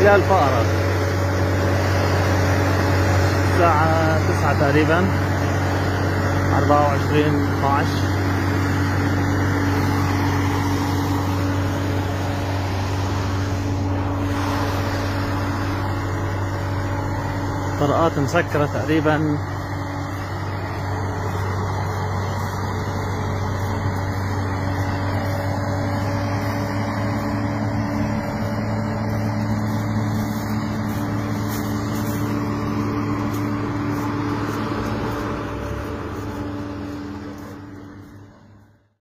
هلال فقرة. الساعة تسعة تقريبا. أربعة وعشرين 12 طرقات مسكرة تقريبا.